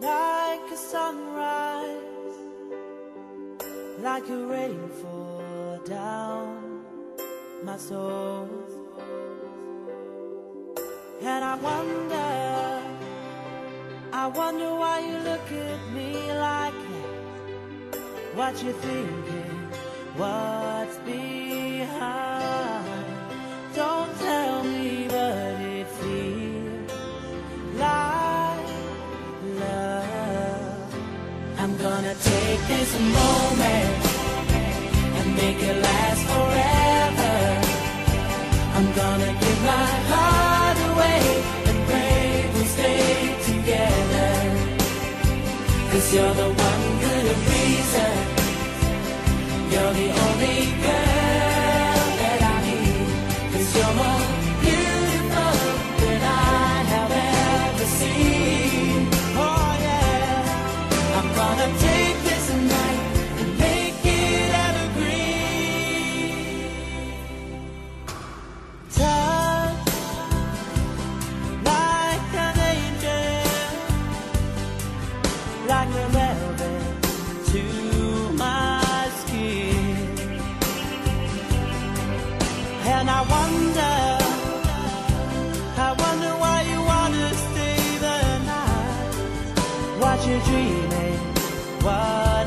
like a sunrise, like a rainfall down my soul. And I wonder, I wonder why you look at me like that. What you thinking? What's being I'm gonna take this moment and make it last forever. I'm gonna give my heart away and pray we'll stay together. Cause you're the one good reason. To my skin. And I wonder, I wonder why you wanna stay the night. What you're dreaming? What